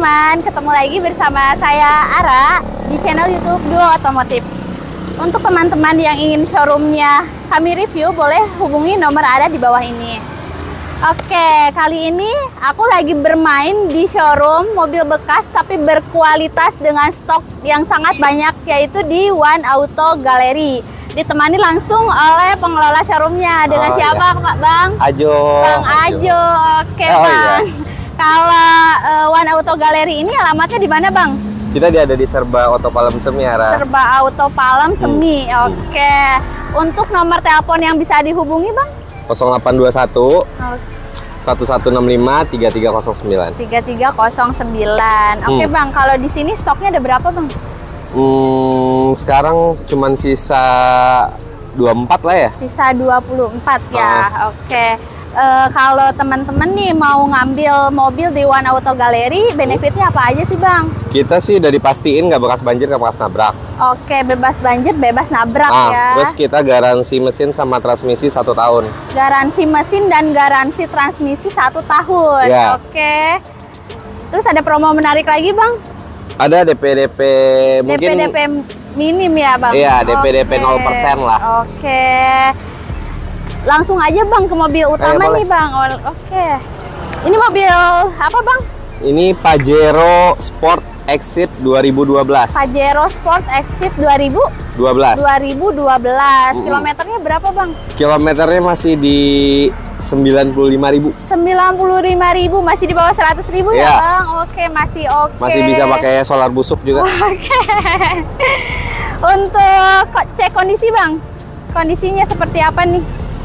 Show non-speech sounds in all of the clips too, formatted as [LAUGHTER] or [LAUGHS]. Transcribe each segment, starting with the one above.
teman-teman, ketemu lagi bersama saya Ara di channel YouTube Duo Otomotif. Untuk teman-teman yang ingin showroomnya kami review, boleh hubungi nomor ada di bawah ini. Oke, kali ini aku lagi bermain di showroom mobil bekas tapi berkualitas dengan stok yang sangat banyak yaitu di One Auto Gallery. Ditemani langsung oleh pengelola showroomnya dengan Oh, siapa, Pak Bang? Ajo. Bang Ajo. Oke, Oh, Bang. Kalau uh, One Auto Gallery ini alamatnya di mana, Bang? Kita dia ada di Serba Oto Palem Semiara. Serba Auto Palem Semi. Hmm. Oke. Untuk nomor telepon yang bisa dihubungi, Bang? 0821 Oh, 1165 3309. 3309. Oke, Hmm. Bang. Kalau di sini stoknya ada berapa, Bang? Hmm, sekarang cuman sisa 24 lah ya. Sisa 24 Ah. ya. Oke. Eh, kalau teman-teman nih mau ngambil mobil di One Auto Gallery, benefitnya apa aja sih, Bang? Kita sih udah dipastiin nggak bekas banjir, nggak bekas nabrak. Oke, bebas banjir, bebas nabrak Ah, ya. terus kita garansi mesin sama transmisi satu tahun. Garansi mesin dan garansi transmisi satu tahun. Ya. Oke. Terus ada promo menarik lagi, Bang? Ada DP DP mungkin DP-DP minim ya, Bang? Iya, DP-DP Oke. 0% lah. Oke. Langsung aja, Bang, ke mobil utama boleh. nih, Bang. Oh, Oke. Ini mobil apa, Bang? ini Pajero Sport Exit 2012. Pajero Sport Exit 2000 12. 2012. Mm-mm. Kilometernya berapa, Bang? Kilometernya masih di 95.000. 95.000 masih di bawah 100.000 ya, Iya. Bang? Oke, masih oke. Masih bisa pakai solar busuk juga. Oke. [LAUGHS] Untuk ko- cek kondisi, Bang. Kondisinya seperti apa nih?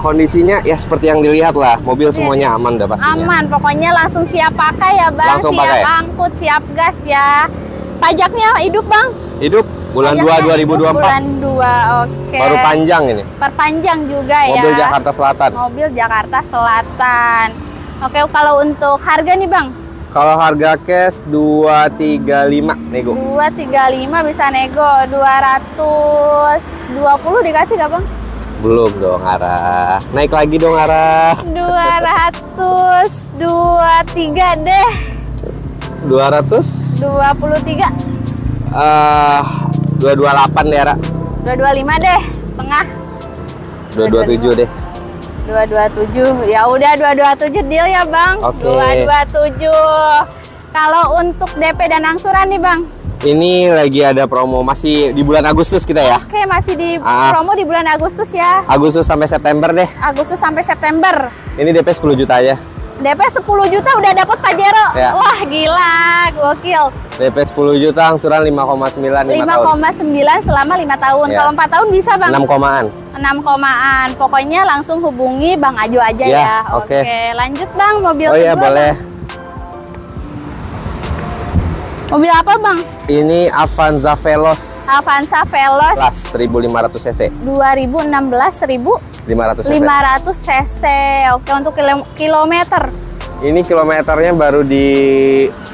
Kondisinya ya seperti yang dilihat lah. Mobil semuanya aman dah pastinya. Aman, pokoknya langsung siap pakai ya, Bang. Langsung siap pakai. angkut, siap gas ya. Pajaknya hidup, Bang? Hidup bulan 2 Pajaknya hidup 2024. Bulan 2, oke. Baru panjang ini. Perpanjang juga ya. Mobil Jakarta Selatan. Mobil Jakarta Selatan. Oke, kalau untuk harga nih, Bang? Kalau harga cash 235 nego. 235 bisa nego 220 dikasih gak bang? Belum dong Ara. Naik lagi dong Ara. 223 deh 200 23 eh 228 deh Ara. 225 deh tengah 227 deh. 227 ya udah 227 deal ya bang Oke. 227 kalau untuk DP dan angsuran nih bang Ini lagi ada promo masih di bulan Agustus kita ya. Oke masih di Ah. promo di bulan Agustus ya Agustus sampai September deh. Agustus sampai September Ini DP 10 juta aja. DP 10 juta udah dapet Pajero Ya. wah gila gokil DP 10 juta angsuran 5,9 5 tahun. 5,9 selama 5 tahun. Ya. Kalau 4 tahun bisa, Bang. 6 komaan. 6 komaan. Pokoknya langsung hubungi Bang Ajo aja Ya, ya. oke. lanjut Bang mobil Oh iya boleh. Bang. Mobil apa, Bang? Ini Avanza Veloz Avanza Veloz Plus 1500 cc. 2016 500 cc. 1500 cc. Oke, untuk kilo- kilometer Ini kilometernya baru di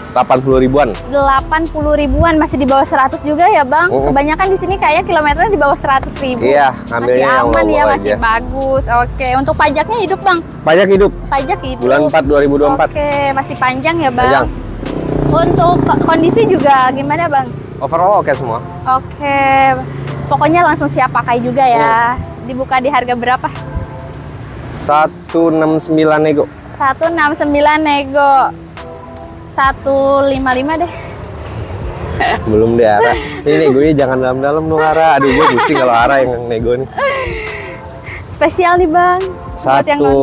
80 ribuan. 80 ribuan masih di bawah 100 juga ya, Bang. Mm. Kebanyakan di sini kayaknya kilometernya di bawah 100 ribu. Iya, masih aman ya, bawah-bawah masih aja. bagus. Oke, untuk pajaknya hidup, Bang. Pajak hidup Pajak hidup. bulan 4 2024. Oke, masih panjang ya, Bang. Panjang. Untuk ko- kondisi juga gimana, Bang? Overall oke semua. Oke. Pokoknya langsung siap pakai juga ya. Hmm. Dibuka di harga berapa? 169 nego. 169 nego. 155 deh. Belum deh Ara. Ini negonya jangan dalam-dalam dong Ara. Aduh gue pusing kalau Ara yang nego nih. Spesial nih, Bang. Buat yang Satu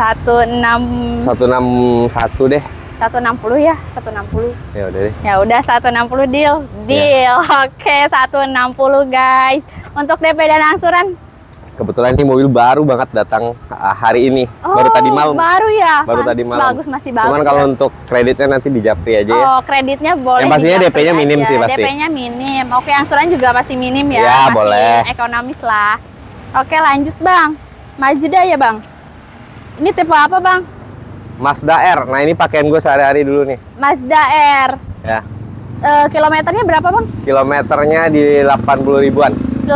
nonton. 16 161 deh. 160 ya, 160. Ya udah deh. Ya udah 160 deal. Deal. [LAUGHS] Oke, 160 guys. Untuk DP dan angsuran Kebetulan ini mobil baru banget datang ah, hari ini. baru tadi malam. Oh, Baru ya. Baru tadi Pantes, malam. Bagus masih bagus. Cuman ya. kalau untuk kreditnya nanti di Japri aja ya. Oh, kreditnya boleh. Yang pastinya DP-nya minim sih pasti. DP-nya minim. Oke, angsuran juga pasti minim ya. Ya, Masih boleh. ekonomis lah. Oke, lanjut, Bang. Mazda ya, Bang. Ini tipe apa, Bang? Mazda R. Nah ini pakaian gue sehari-hari dulu nih. Mazda R. Ya. Eh, kilometernya berapa, Bang? Kilometernya di 80 ribuan. 80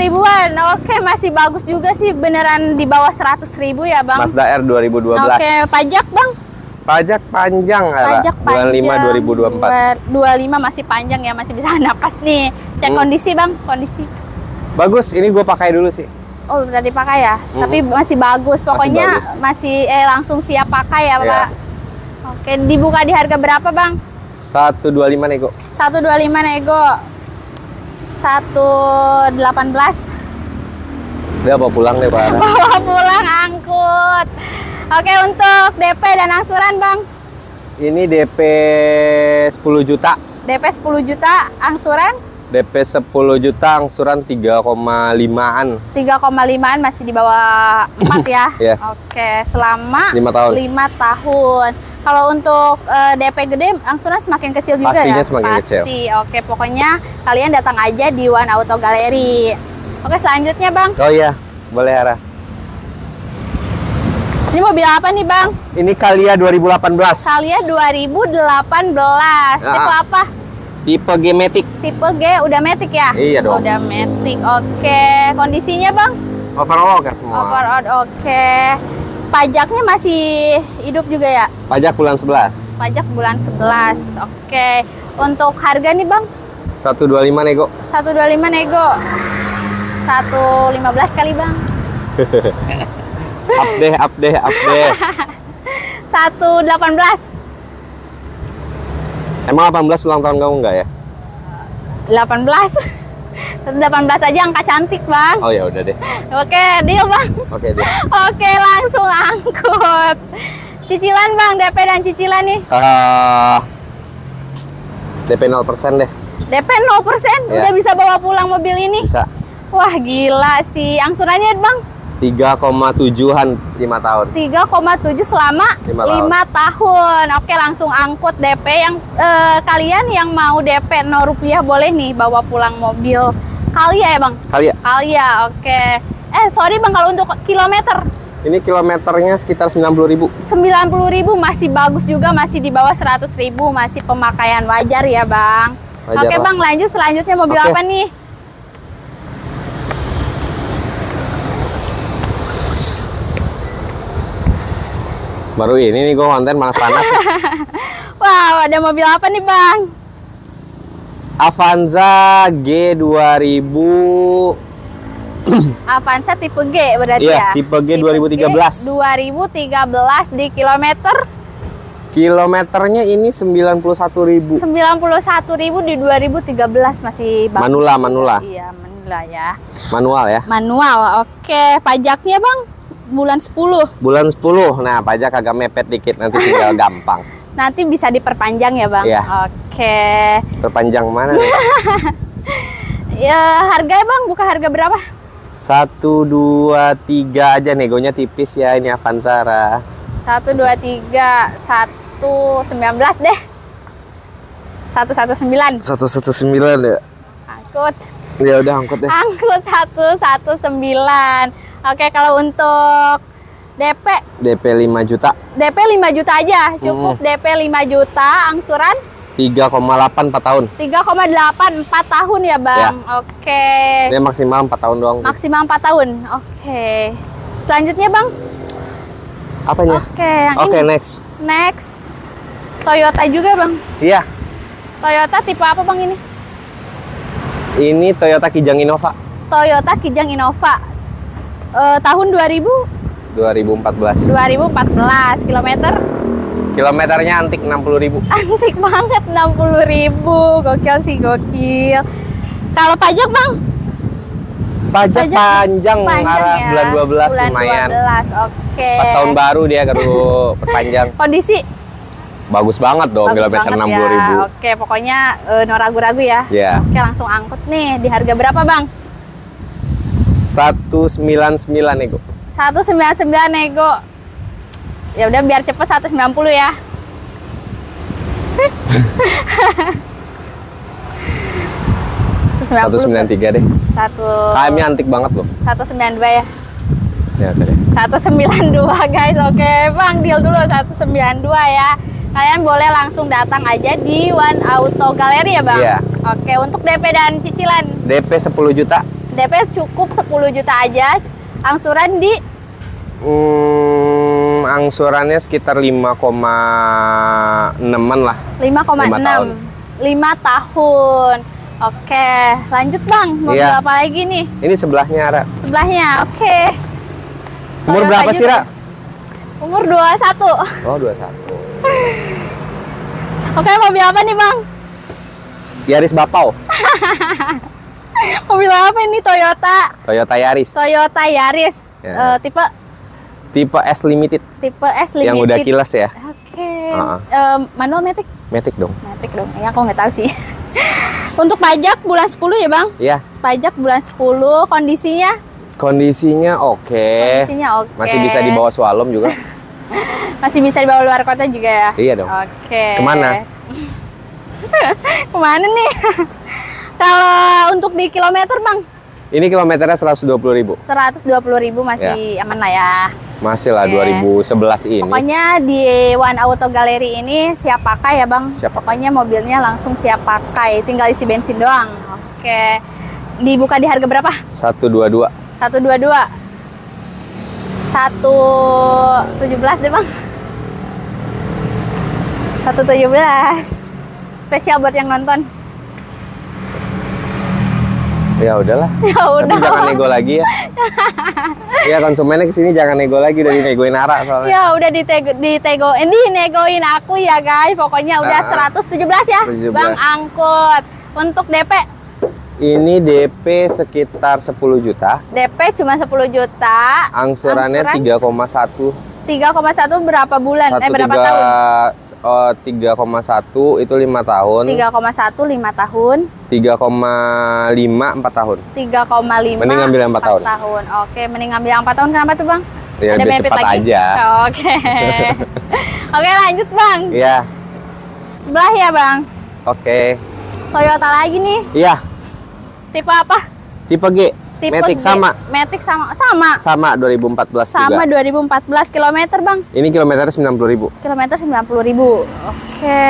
ribuan. Oke, masih bagus juga sih. Beneran di bawah 100 ribu ya, Bang? Mazda R 2012. Oke, pajak, Bang? Pajak panjang. Pajak panjang. 5 2024. Dua- 25 masih panjang ya, masih bisa [LAUGHS] napas nih. Cek Hmm. kondisi, Bang. Kondisi. Bagus, ini gue pakai dulu sih. Oh, udah dipakai ya? Hmm. Tapi masih bagus. Pokoknya bagus. masih eh langsung siap pakai ya. Pak. Oke, dibuka di harga berapa, Bang? 125 nego. 125 nego. 118. Dia apa pulang deh, Pak. [LAUGHS] Bawa pulang angkut. Oke, untuk DP dan angsuran, Bang. Ini DP 10 juta. DP 10 juta, angsuran DP 10 juta, angsuran 3,5-an. 3,5an masih di bawah 4 ya. [LAUGHS] Iya. Oke, selama Lima tahun. 5 tahun. Kalau untuk eh, DP gede, angsuran semakin kecil juga Pastinya ya? semakin Pasti. kecil. Oke, pokoknya kalian datang aja di One Auto Gallery. Oke, selanjutnya Bang. Oh iya, boleh Ara. Ini mobil apa nih Bang? Ini Kalia 2018. Kalia 2018. Tipe Ah. apa? Tipe G-Matic. Tipe G udah matic ya? Iya dong. Udah matic. Oke. Kondisinya Bang? Overall kan semua. Overall oke. Pajaknya masih hidup juga ya? Pajak bulan 11. Pajak bulan 11. Oke. Untuk harga nih Bang? 125 nego. 125 nego. 115 kali Bang. [LAUGHS] Up deh, up deh, up deh. [LAUGHS] 118. Emang 18 ulang tahun kamu enggak ya? 18. 118 [LAUGHS] aja angka cantik Bang. Oh ya udah deh. Oke, deal Bang. Oke deh. [LAUGHS] Oke, langsung angkut. Cicilan Bang, DP dan cicilan nih. Eh, DP 0% deh. DP 0%, Ya. udah bisa bawa pulang mobil ini. Bisa. Wah, gila sih. Angsurannya Bang, 3,7-an 5 tahun. 3,7 selama Lima 5 tahun. Oke, langsung angkut DP yang eh, kalian yang mau DP 0 rupiah boleh nih bawa pulang mobil Kalia ya, Bang? Kali ya? Kalia, oke. Eh, sorry Bang kalau untuk kilometer Ini kilometernya sekitar 90 ribu. 90.000 masih bagus juga, masih di bawah 100.000, masih pemakaian wajar ya, Bang. Wajar Oke, lah. Bang, lanjut selanjutnya mobil Oke. apa nih? Baru ini nih gue konten panas-panas. [LAUGHS] Wow, ada mobil apa nih, Bang? Avanza G2000 [CLEARS THROAT] Avanza tipe G berarti Iya, ya? tipe G 2013. 2013 di kilometer kilometernya ini 91 ribu. 91.000 di 2013 masih bagus. Manula. Manula. Iya, Manula ya. Manual ya. Manual. Oke, pajaknya, Bang, bulan 10. Bulan 10. Nah, pajak agak mepet dikit nanti tinggal [LAUGHS] gampang. Nanti bisa diperpanjang ya, Bang? Iya. Oke. Terpanjang mana nih? [LAUGHS] Ya, harganya, Bang, buka harga berapa? Satu, dua, tiga aja negonya tipis ya ini Avanzara. 1 2 3 1 19 deh. 119 Satu satu sembilan ya. angkut. Ya udah angkut deh. Angkut 119. Oke, kalau untuk DP DP 5 juta. DP 5 juta aja, cukup Hmm. DP 5 juta, angsuran 3,8 4 tahun. 3,8 4 tahun ya, Bang. Oke. Dia maksimal 4 tahun doang. sih. Maksimal 4 tahun. Oke. Selanjutnya, Bang. Apanya? Oke, yang Oke, ini next. next. Toyota juga, Bang. Iya. Toyota tipe apa, Bang ini? Ini Toyota Kijang Innova Toyota Kijang Innova. Eh, tahun 2000 2014. 2014 kilometer Kilometernya antik 60 ribu. antik banget 60.000 gokil sih gokil kalau pajak bang Pajak, Pajak panjang, panjang arah ya bulan 12 bulan lumayan. 12 oke Pas tahun baru dia baru [LAUGHS] perpanjang. kondisi Bagus banget dong bagus kilometer banget 60 ya ribu. oke pokoknya eh, no ragu-ragu ya Iya. oke langsung angkut nih di harga berapa bang 199 nego. 199 nego ya udah biar cepet 190 ya [LAUGHS] Satu 193 deh. satu KM-nya antik banget loh. 192 ya Ya, oke deh. 192 guys oke bang deal dulu 192 ya kalian boleh langsung datang aja di One Auto Gallery ya bang Iya. Oke, untuk DP dan cicilan, DP 10 juta. DP cukup 10 juta aja. Angsuran di Hmm, angsurannya sekitar 5,6an lah. 5,6. Lima tahun. 5 tahun. Oke, lanjut Bang. Mobil Iya. apa lagi nih? Ini sebelahnya, Ra. Sebelahnya. Oke. Umur Toyota berapa sih. Ra? Umur 21. Oh, 21. [LAUGHS] Oke, mobil apa nih, Bang? Yaris Bapau. [LAUGHS] [LAUGHS] Mobil apa ini Toyota? Toyota Yaris. Toyota Yaris. Ya. Eh, tipe Tipe S Limited tipe S Limited. yang udah kilas ya. Oke. Uh-uh. Eh, manual matic? Matic dong. Matic dong. Ya, aku nggak tahu sih. [LAUGHS] Untuk pajak bulan 10 ya, Bang? Iya, Pajak bulan 10, kondisinya? kondisinya oke. Kondisinya oke. Masih bisa dibawa swalom juga. [LAUGHS] Masih bisa dibawa luar kota juga ya? Iya dong. Oke. Ke mana? Ke mana nih? Kalau untuk di kilometer, Bang? Ini kilometernya 120 ribu. 120.000 masih aman lah ya. Masih lah Oke. 2011 ini. Pokoknya di One Auto Gallery ini siap pakai ya bang. Siap pakai. Pokoknya mobilnya langsung siap pakai, tinggal isi bensin doang. Oke. Dibuka di harga berapa? 122. 122. 117 deh bang. 117. Spesial buat yang nonton. Ya udahlah. [LAUGHS] Ya Tapi udah. jangan nego lagi ya. [LAUGHS] Iya konsumennya ke sini jangan nego lagi udah dinegoin Ara soalnya. Ya udah ditego, ditego, eh, dinegoin aku ya guys. Pokoknya udah Nah. 117 ya, 117. bang angkut. Untuk DP, Ini DP sekitar 10 juta. DP cuma 10 juta. Angsurannya Angsuran 3,1. 3,1 berapa bulan? eh berapa tahun? Oh, 3,1 itu 5 tahun. 3,1 5 tahun. 3,5 4 tahun. 3,5 Mending ambil yang 4 tahun. Oke, mending ambil yang 4 tahun kenapa tuh, Bang? Ya biar benefit cepat lagi? aja. Oke. [LAUGHS] Oke, lanjut, Bang. Iya. Sebelah ya, Bang. Oke. Toyota lagi nih. Iya, Tipe apa? tipe G. Tipe Matic sama. Matic sama sama. Sama 2014 Sama juga. 2014 km, Bang. Ini kilometernya 90 ribu. Kilometer 90.000. Oke.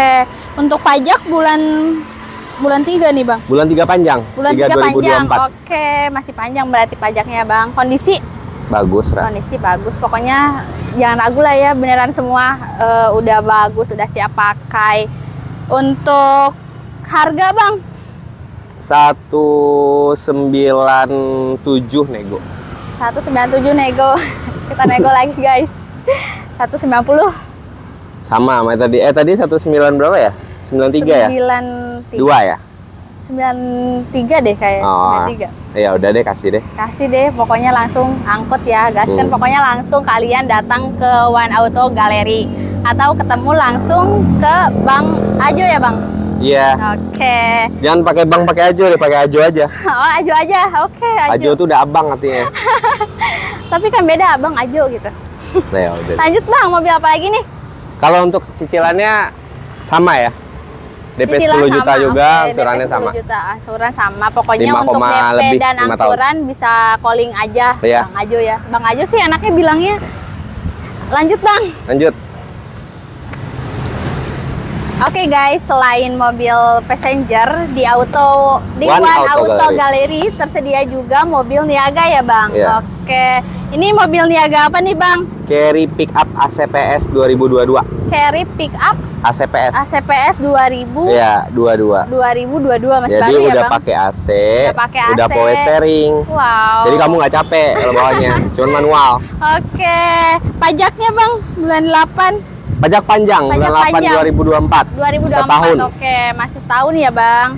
Untuk pajak bulan bulan 3 nih, Bang. Bulan 3 panjang. Bulan 3 3 panjang. 2024. Oke, masih panjang berarti pajaknya, Bang. Kondisi Bagus, Ra. kondisi bagus. Pokoknya jangan ragu lah ya, beneran semua eh, udah bagus, udah siap pakai. Untuk harga, Bang, 197 nego. 197 nego. [LAUGHS] Kita nego lagi, guys. 190 Sama sama tadi. Eh tadi 19 berapa ya? 93 ya? 93 Dua ya? 93 deh kayak Oh. 93. Ya udah deh kasih deh. Kasih deh, pokoknya langsung angkut ya, gaskan. Hmm. Pokoknya langsung kalian datang ke One Auto Gallery atau ketemu langsung ke Bang Ajo ya, Bang. Iya. Oke. Jangan pakai bang pakai ajo deh, pakai ajo aja. [LAUGHS] Oh, Ajo aja. Oke, Ajo. Ajo tuh udah abang artinya. [LAUGHS] Tapi kan beda, Bang Ajo gitu. Nah, ya udah. Lanjut, Bang. Mobil apa lagi nih? Kalau untuk cicilannya sama ya? DP Cicilan 10 juta sama, juga, DP 10 sama. juta, angsuran sama. Pokoknya 5, untuk DP lebih, dan lima tahun. angsuran bisa calling aja, Iya. Bang Ajo ya. Bang Ajo sih anaknya bilangnya. Lanjut, Bang. Lanjut. Oke guys, selain mobil passenger di auto di One One, Auto Auto, Gallery. tersedia juga mobil niaga ya bang. Iya. Oke, ini mobil niaga apa nih bang? Carry pick up ACPS 2022. Carry pick up ACPS. ACPS 2000 Iya, 22. 2022 masih Jadi baru ya udah bang. pakai AC, Udah pakai udah AC. power steering. Wow. Jadi kamu nggak capek kalau bawanya, cuman manual. Oke, pajaknya bang bulan 8 Pajak panjang Pajak bulan 8 panjang. 2024. 2024. Setahun. Oke, masih setahun ya bang.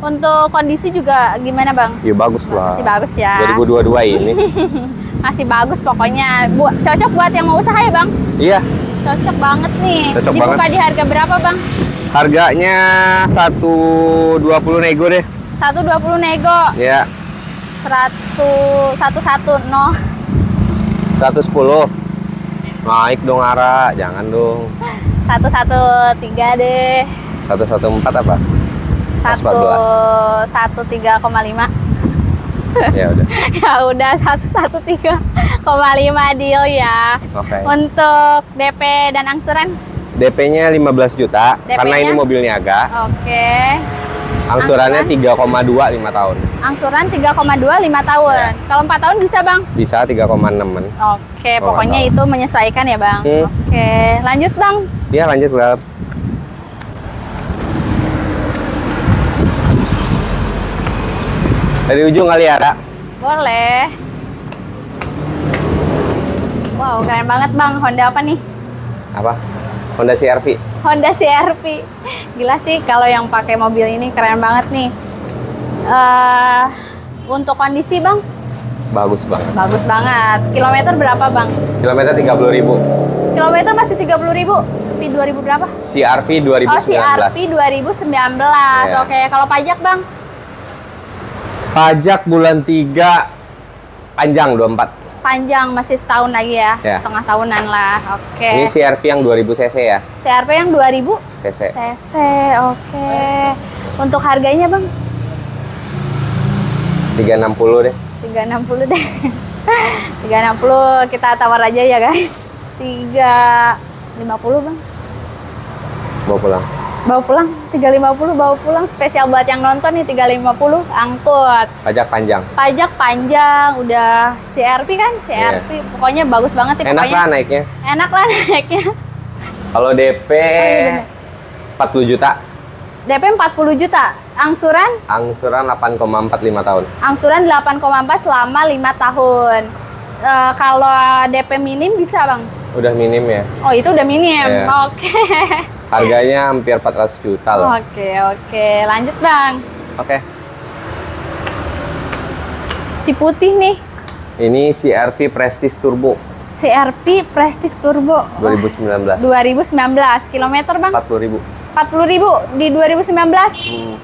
Untuk kondisi juga gimana bang? Ya bagus lah. Masih bagus ya. 2022 ini. [LAUGHS] Masih bagus pokoknya. Bu cocok buat yang mau usaha ya bang? iya, Cocok banget nih. Cocok Dibuka banget. di harga berapa bang? harganya 120 nego deh. 120 nego. Ya, 100 110 110. Naik dong Ara, jangan dong. 113 deh. 114 apa? 1 13,5. Ya udah. [LAUGHS] ya udah 113,5 deal ya. Oke. Untuk DP dan angsuran? DP-nya 15 juta DP-nya? karena ini mobil niaga. Oke. Angsurannya 3,2 5 tahun. Angsuran 3,2 5 tahun. Ya. Kalau 4 tahun bisa, Bang? Bisa 3,6 kan. Oke, Oh, pokoknya tahu. itu menyesuaikan ya, Bang. Hmm. Oke, lanjut, Bang. Ya lanjut dalam. Dari ujung kali ya, Ra. Boleh. Wow, keren banget, Bang. Honda apa nih? Apa? Honda CR-V. Honda CR-V. Gila sih kalau yang pakai mobil ini keren banget nih. eh untuk kondisi, Bang, Bagus banget. bagus banget. Kilometer berapa, Bang? Kilometer 30.000. Kilometer masih 30.000. Tapi 2000 berapa? CR-V Oh, CR-V 2019. 2019. Iya. Oke, kalau pajak, Bang? Pajak bulan 3 panjang 24. Panjang masih setahun lagi ya. Ya. Setengah tahunan lah. Oke. Ini CR-V yang 2000 cc ya. CRP yang 2000 cc. cc. Oke. Untuk harganya, Bang? 360 deh. 360 deh. [LAUGHS] 360 kita tawar aja ya, guys. 350, Bang. Bawa pulang. Bawa pulang 350 bawa pulang spesial buat yang nonton nih 350 angkut. Pajak panjang. Pajak panjang, udah CRP kan? CRP. Pokoknya bagus banget Iya. Enak pokoknya. lah naiknya. Enak lah naiknya. Kalau DP iya 40 juta, DP 40 juta. Angsuran? angsuran 8,45 tahun. Angsuran 8,4 selama 5 tahun. Eh, kalau DP minim bisa, Bang? Udah minim ya. Oh, itu udah minim. Iya. Oke. [LAUGHS] Harganya hampir 400 juta loh. Oke, oke. Lanjut, Bang. Oke. Si putih nih, Ini CR-V Prestige Turbo CRP Prestige Turbo. 2019. 2019 kilometer, Bang. 40.000. 40.000 di 2019. Hmm.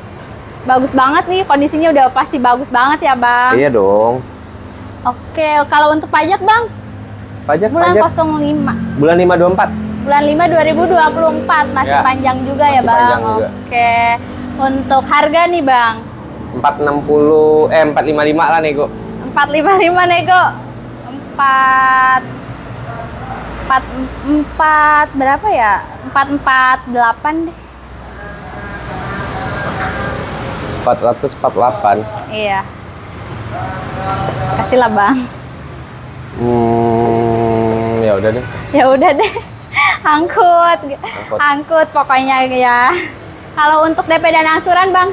Bagus banget nih, kondisinya udah pasti bagus banget ya, Bang. Iya dong. Oke, kalau untuk pajak, Bang, Pajak bulan pajak 05. bulan 524. Bulan 5 2024 masih Ya, panjang juga ya, masih Bang. panjang juga. Oke. Untuk harga nih, Bang. 460 eh 455 lah nego. 455 nego. 4 4 4 berapa ya? 448 deh. 448. Iya. Kasih lah, Bang. Hmm, ya udah deh. Ya udah deh. Angkut. Angkut. Angkut pokoknya ya. Kalau untuk DP dan angsuran, Bang?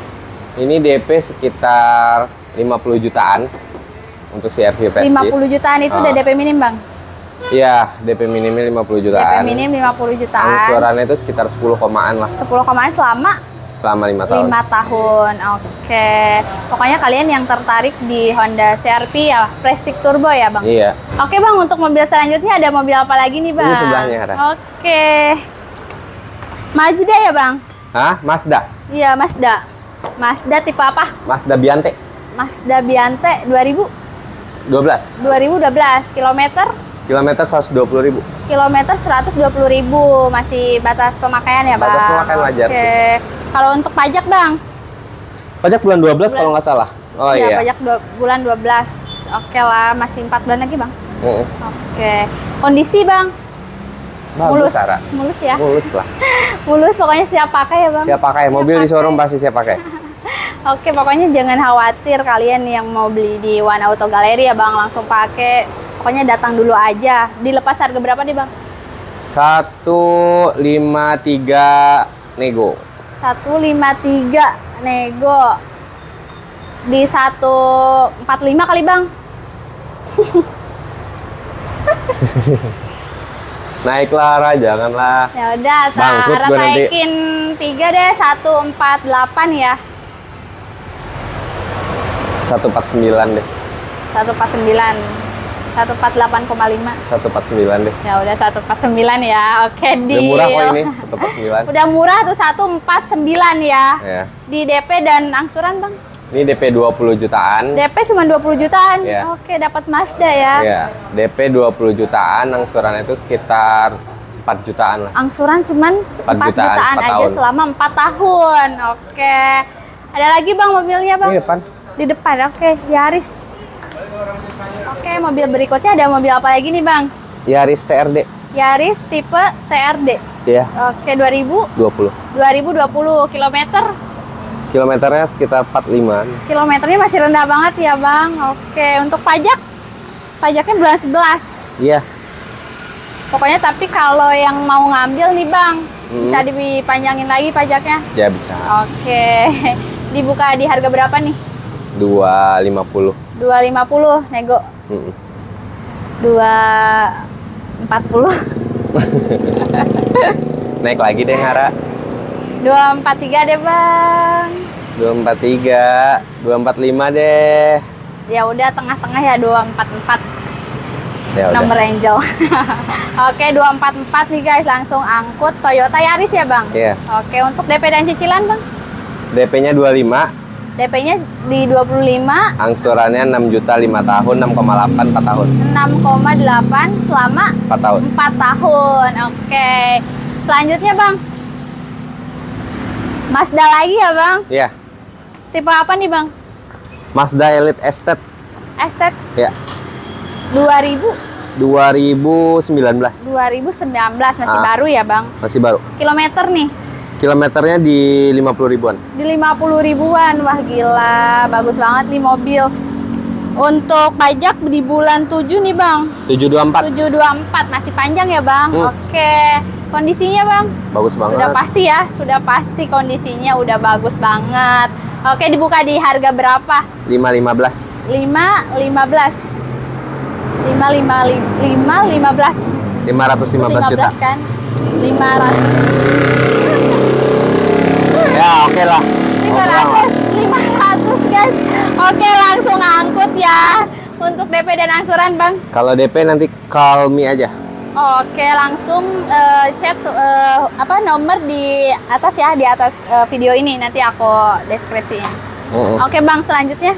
Ini DP sekitar 50 jutaan untuk CRV Prestige. 50 jutaan itu udah Ah. DP minim, Bang. Iya, DP minimnya 50 DP jutaan. minim 50 jutaan. Angsurannya itu sekitar 10 komaan lah 10 komaan selama selama 5 tahun. 5 tahun. Oke. Pokoknya kalian yang tertarik di Honda CR-V ya, Prestige Turbo ya, Bang? Iya. Oke, Bang, untuk mobil selanjutnya ada mobil apa lagi nih, Bang? sebelahnya ada. Oke. Mazda ya, Bang? Hah? Mazda. Iya, Mazda. Mazda tipe apa? Mazda Biante Mazda Biante 2000 12. 2012 kilometer Kilometer 120 ribu. kilometer 120.000 masih batas pemakaian ya bang Batas pemakaian wajar Oke kalau untuk pajak bang Pajak bulan 12 Bulan- kalau nggak salah. Oh Iya, iya. pajak dua- bulan 12 oke lah masih 4 bulan lagi bang Mm-mm. oke kondisi bang Bagus, mulus Sarah. mulus ya Mulus lah. [LAUGHS] mulus pokoknya siap pakai ya bang Siap pakai mobil di showroom pasti siap pakai. [LAUGHS] Oke, pokoknya jangan khawatir kalian yang mau beli di One Auto Gallery ya Bang, langsung pakai. Pokoknya datang dulu aja. Dilepas harga berapa nih Bang? 153 nego. 153 nego. Di 145 kali Bang. [LAUGHS] Naiklah, Ra, janganlah. Ya udah, Bangkrut nanti. naikin 3 deh, 148 ya. 149 deh. 149. 148,5. 149 deh. Ya udah 149 ya. Oke, Udah deal. murah kok ini, 149. Udah murah tuh 149 ya. Ya. Di DP dan angsuran, Bang. Ini DP 20 jutaan. DP cuma 20 jutaan. Iya. Oke, dapat Mazda ya. Ya, DP 20 jutaan, angsuran itu sekitar 4 jutaan lah. Angsuran cuman 4 4 jutaan, jutaan, 4 aja tahun. selama 4 tahun. Oke. Ada lagi Bang mobilnya, Bang? Ini depan. Di depan. Oke, Yaris. Oke, mobil berikutnya ada mobil apa lagi nih, Bang? Yaris TRD. Yaris tipe TRD. Ya, Oke, 2000 20. 2020 kilometer Kilometernya sekitar 45 Kilometernya masih rendah banget ya bang. Oke, untuk pajak, pajaknya bulan 11. Iya. Pokoknya tapi kalau yang mau ngambil nih bang, Hmm. bisa dipanjangin lagi pajaknya. Ya bisa. Oke, [LAUGHS] dibuka di harga berapa nih? 250. 250 nego. Mm-mm. 240. [LAUGHS] Naik lagi deh Hara. 243 deh bang. 243, 245 deh. Ya udah tengah-tengah ya 244 Ya udah. nomor Angel. [LAUGHS] Oke 244 nih guys langsung angkut Toyota Yaris ya bang. Iya. Oke untuk DP dan cicilan bang. DP-nya 25, DP-nya di 25 angsurannya 6 juta 5 tahun, 6,8 4 tahun. 6,8 selama 4 tahun. 4 tahun. Oke. Selanjutnya, Bang. Mazda lagi ya, Bang? Iya. Tipe apa nih, Bang? Mazda Elite Estate. Estate Ya. 2000 2019. 2019 masih Ah. baru ya, Bang? Masih baru. Kilometer nih Kilometernya di 50 ribuan. di 50 ribuan. Wah, gila. Bagus banget nih mobil. Untuk pajak di bulan 7 nih, Bang. 724. 724 masih panjang ya, Bang? Hmm. Oke. Kondisinya, Bang? Bagus banget. Sudah pasti ya, sudah pasti kondisinya udah bagus banget. Oke, dibuka di harga berapa? 515. 5 15. 5 5 5 15. 515 juta. kan? 500 Ya, oke lah. Oke lah. 500 500 guys. Oke, langsung angkut ya. Untuk DP dan angsuran, Bang. Kalau DP nanti call me aja. Oke, langsung eh, chat eh, apa nomor di atas ya, di atas eh, video ini nanti aku deskripsinya. Mm-mm. Oke bang, selanjutnya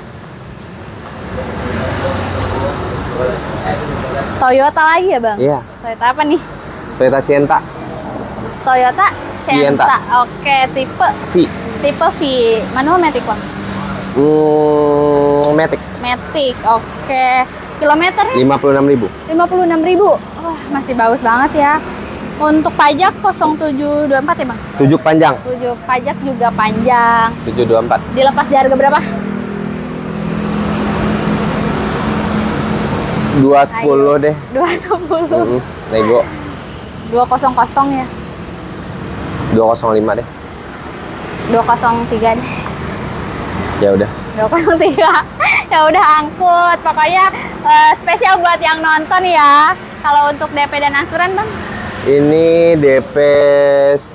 Toyota lagi ya bang? Iya, Toyota apa nih? Toyota Sienta Toyota Sienta. Sienta. Oke, tipe V. tipe V. Manual matic bang? Hmm, Matic Matic. Oke. Kilometernya 56.000. 56.000 ribu. Wah, masih bagus banget ya. Untuk pajak 0724 ya bang? 7 panjang. 7 pajak juga panjang. 724. Dilepas di harga berapa? 210 deh. 210. Mm-mm. Nego 200 ya. 205 deh. 203 deh. Ya udah. 203. [LAUGHS] ya udah angkut. Pokoknya eh, spesial buat yang nonton ya. Kalau untuk DP dan angsuran, Bang? Ini DP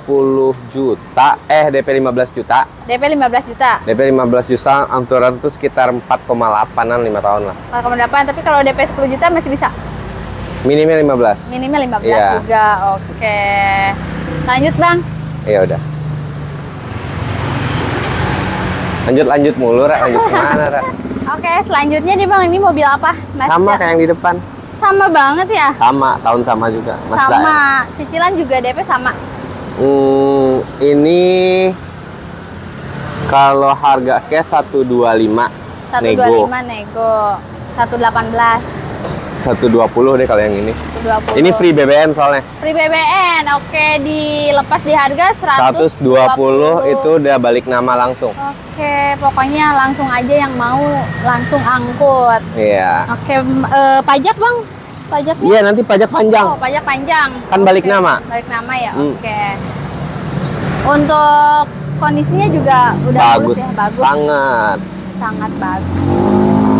10 juta, eh DP 15 juta. DP 15 juta. DP 15 juta, angsuran tuh sekitar 4,8an 5 tahun lah. 4,8 tapi kalau DP 10 juta masih bisa. Minimnya 15. Minimal 15 Iya. juga. Oke. Lanjut, Bang. Ya udah. Lanjut lanjut mulu, Ra. Lanjut [LAUGHS] ke mana, Ra? Oke, selanjutnya nih, Bang. Ini mobil apa? Mazda. Sama kayak yang di depan. Sama banget ya? Sama, tahun sama juga. Mazda. sama. Cicilan juga DP sama. Hmm, ini kalau harga cash 125 nego. 125 nego. 118. 120 deh kalau yang ini. 120. Ini free BBM soalnya. Free BBN. Oke, dilepas di harga 120. 120 itu udah balik nama langsung. Oke, pokoknya langsung aja yang mau langsung angkut. Iya. Oke, eh, pajak bang, pajaknya? Iya, nanti pajak panjang. Oh, pajak panjang. Kan balik Oke, nama. Balik nama ya. Hmm. Oke. Untuk kondisinya juga udah bagus, bagus, ya, bagus. sangat. Sangat bagus.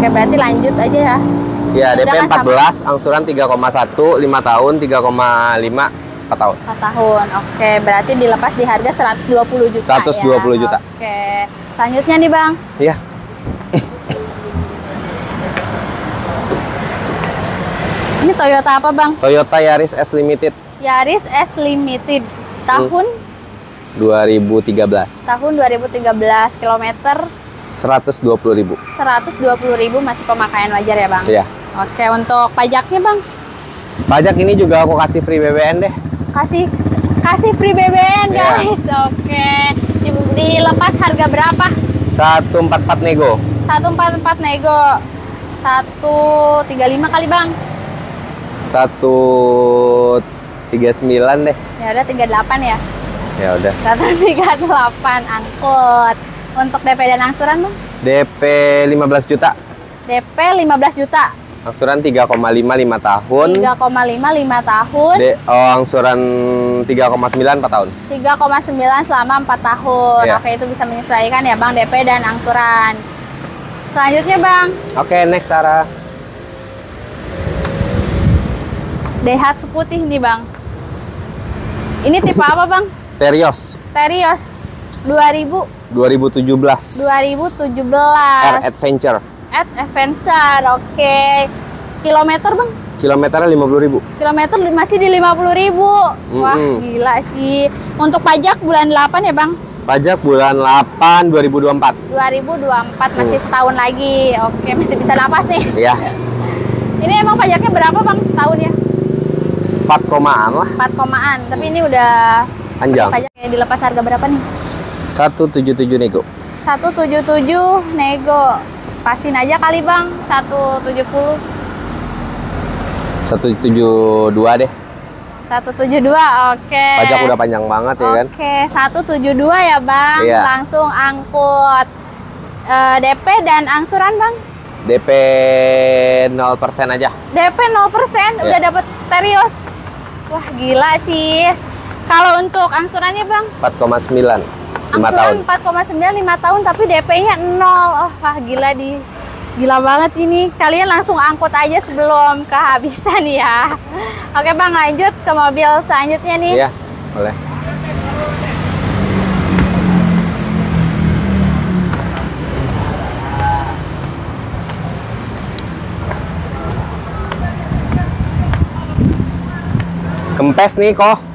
Oke, berarti lanjut aja ya. Ya, Udah DP kan sama? 14, angsuran 3,1, 5 tahun, 3,5, 4 tahun. 4 tahun. Oke, berarti dilepas di harga 120 juta 120 ya. juta. Oke. Selanjutnya nih, Bang. Iya. Ini Toyota apa, Bang? Toyota Yaris S Limited Yaris S Limited. Tahun Hmm. 2013. tahun 2013 kilometer 120.000. 120.000 masih pemakaian wajar ya, Bang? Iya. Oke, untuk pajaknya, Bang? Pajak ini juga aku kasih free BBN deh. Kasih kasih free BBN, Iya. guys. Oke. Di- Dilepas harga berapa? 144 nego. 144 nego. 135 kali, Bang. 139 deh. Ya udah 38 ya. Ya udah. 138 angkut. Untuk DP dan angsuran bang? DP 15 juta. DP 15 juta. Angsuran 3,5 5 tahun. 3,5 5 tahun. De, oh, angsuran 3,9 4 tahun. 3,9 selama 4 tahun. Iya. Oke, itu bisa menyesuaikan ya Bang DP dan angsuran. Selanjutnya Bang, Oke, next Sarah. Daihatsu putih nih Bang. Ini tipe apa Bang? Terios Terios 2000 2017. 2017. R Adventure. At Adventure. Oke. Kilometer Bang? Kilometernya 50.000. Kilometer masih di 50.000. Wah, Mm-mm. gila sih. Untuk pajak bulan 8 ya Bang? Pajak bulan 8 2024. 2024 masih setahun lagi. Oke, masih bisa napas nih. Ya, [LAUGHS] Ini emang pajaknya berapa Bang setahun ya? 4 komaan lah 4 komaan. Tapi ini udah panjang. pajaknya dilepas harga berapa nih? 177 nego. 177 nego. Pasin aja kali Bang, 170. 172 deh. 172. Oke. Pajak udah panjang banget ya kan. Oke, 172 ya Bang. Iya. Langsung angkut. Eh, DP dan angsuran Bang? DP 0% aja. DP 0% udah Iya. dapet Terios. Wah, gila sih. Kalau untuk angsurannya Bang? 4,9 5 tahun. Angsuran 4,9 5 tahun tapi DP-nya 0. Oh, wah gila di Gila banget ini. Kalian langsung angkut aja sebelum kehabisan ya. [LAUGHS] Oke, Bang, lanjut ke mobil selanjutnya nih. Iya, boleh. Kempes nih kok.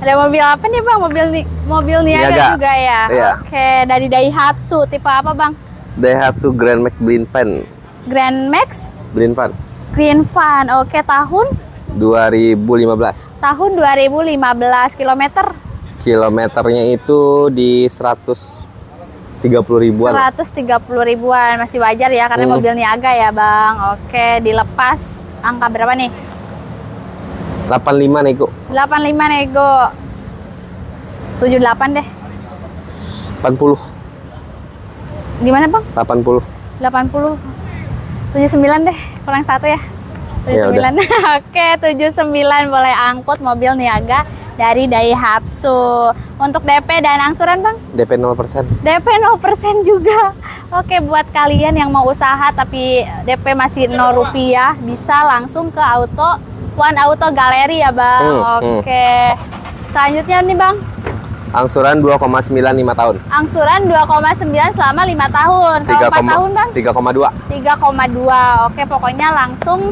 Ada mobil apa nih, Bang? Mobil mobil niaga Niaga. juga ya. Iya. Oke, dari Daihatsu tipe apa, Bang? Daihatsu Grand Max Blind Pan. Grand Max Blind Pan Green Van. Oke, tahun 2015. tahun 2015 kilometer Kilometernya itu di 130 ribuan. 130 ribuan masih wajar ya karena Hmm. mobil niaga ya bang oke dilepas angka berapa nih 85 nego. 85 nego 78 deh 80. gimana bang 80. 80 79 deh kurang satu ya Ya 79 [LAUGHS] oke 79 boleh angkut mobil niaga dari Daihatsu untuk DP dan angsuran bang DP 0%. DP 0% juga. Oke, buat kalian yang mau usaha tapi DP masih 0 rupiah, bisa langsung ke auto One Auto Galeri ya, Bang. Hmm, hmm. Oke. Selanjutnya nih, Bang. Angsuran 2,95 tahun. Angsuran 2,9 selama 5 tahun. Kalau 4 tahun, Bang? 3,2. 3,2. Oke, pokoknya langsung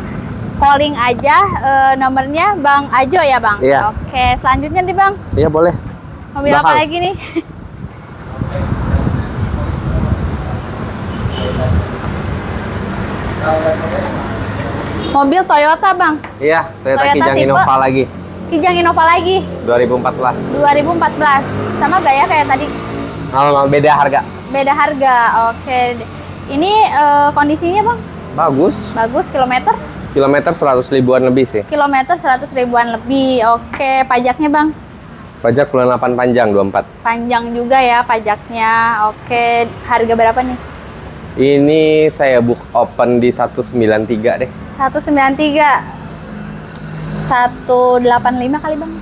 calling aja eh, nomornya Bang Ajo ya, Bang. Iya. Oke, selanjutnya nih, Bang. Iya boleh. Mobil apa lagi nih? [LAUGHS] Mobil Toyota, Bang. Iya, Toyota, Toyota Kijang tipe? Innova lagi. Kijang Innova lagi 2014. 2014. Sama gak ya kayak tadi? Oh, beda harga. Beda harga. Oke. Ini eh, kondisinya, Bang? Bagus. Bagus kilometer? Kilometer 100 ribuan lebih sih. Kilometer 100 ribuan lebih. Oke, pajaknya, Bang? Pajak bulan 8 panjang 24. Panjang juga ya pajaknya. Oke, harga berapa nih? Ini saya book open di 193 deh. 193 185 kali bang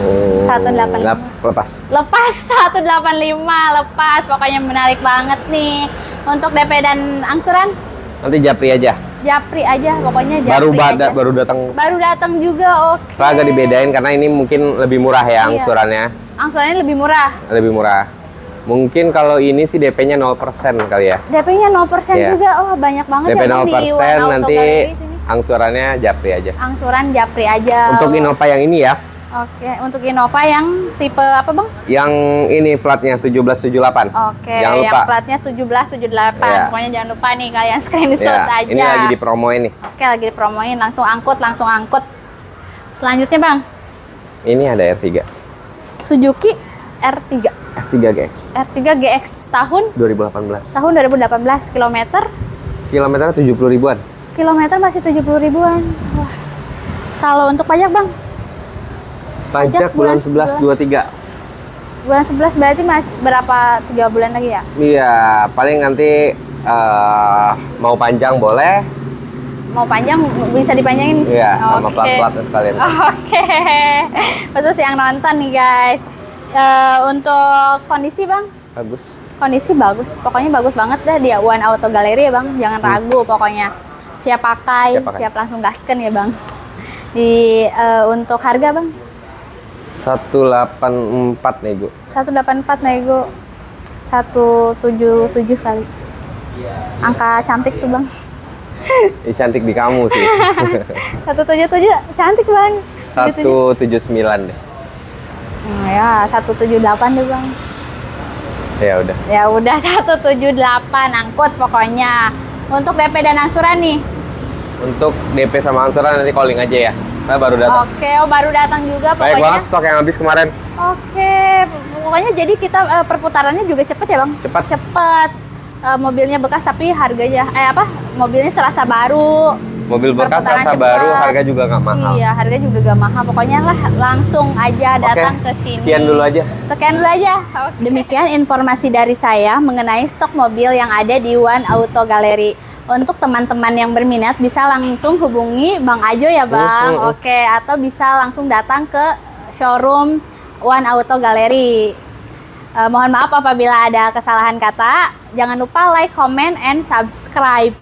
Oh, 185. lep- lepas. lepas 185 lepas pokoknya menarik banget nih untuk DP dan angsuran Nanti japri aja. japri aja pokoknya japri baru aja. bada, baru datang. baru datang juga oke Agak dibedain karena ini mungkin lebih murah ya Iya. angsurannya. angsurannya lebih murah Lebih murah. Mungkin kalau ini sih DP-nya 0% kali ya. DP-nya 0% Iya. juga oh banyak banget DP ya Bang, di 0% One Auto nanti angsurannya japri aja. angsuran japri aja Untuk Innova yang ini ya, oke untuk Innova yang tipe apa bang yang ini platnya 1778. Oke, Jangan yang lupa. platnya 1778. Iya. Pokoknya jangan lupa nih kalian screenshot Ya, aja. ini lagi dipromoin nih. Oke, lagi dipromoin langsung angkut, langsung angkut. Selanjutnya, Bang, Ini ada R3. Suzuki R3. R3 GX R3 GX tahun 2018. tahun 2018 kilometer. Kilometernya 70 ribuan. Kilometer masih 70 ribuan. Wah. Kalau untuk pajak, Bang, Pajak, Pajak bulan bulan 11 23. Bulan 11 berarti mas berapa tiga bulan lagi ya? Iya, paling nanti eh, mau panjang boleh. Mau panjang bisa dipanjangin? Iya, sama Oke. plat-platnya sekalian. [LAUGHS] Oke, khusus yang nonton nih guys. Eh, untuk kondisi bang, Bagus. kondisi bagus. Pokoknya bagus banget dah dia One Auto Gallery ya bang. Jangan ragu pokoknya. Siap pakai, Hmm. Siap pakai. siap langsung gasken ya bang. Di eh, untuk harga bang, 184 nego. 184 nego, 177 kali. Angka cantik tuh bang. [LAUGHS] Ih, cantik di kamu sih. [LAUGHS] 177 cantik bang. 179 deh. Hmm, ya 178 deh bang. Ya udah. Ya udah [LAUGHS] 178 angkut pokoknya. Untuk DP dan angsuran nih. Untuk DP sama angsuran nanti calling aja ya. Saya baru datang. Oke, oh baru datang juga pokoknya. banget stok yang habis kemarin. Oke, pokoknya jadi kita eh, perputarannya juga cepet ya bang? Cepat. Cepet. Eh, mobilnya bekas tapi harganya eh apa? Mobilnya serasa baru. Mobil bekas rasa cepet. baru, harga juga nggak mahal. Iya, harga juga gak mahal. Pokoknya lah langsung aja datang Oke, ke sini. sekian dulu aja. Sekian dulu aja. Demikian informasi dari saya mengenai stok mobil yang ada di One Auto Gallery. Untuk teman-teman yang berminat bisa langsung hubungi Bang Ajo ya Bang. Mm, mm, mm. Oke, atau bisa langsung datang ke showroom One Auto Gallery. Eh, mohon maaf apabila ada kesalahan kata. Jangan lupa like, comment, and subscribe.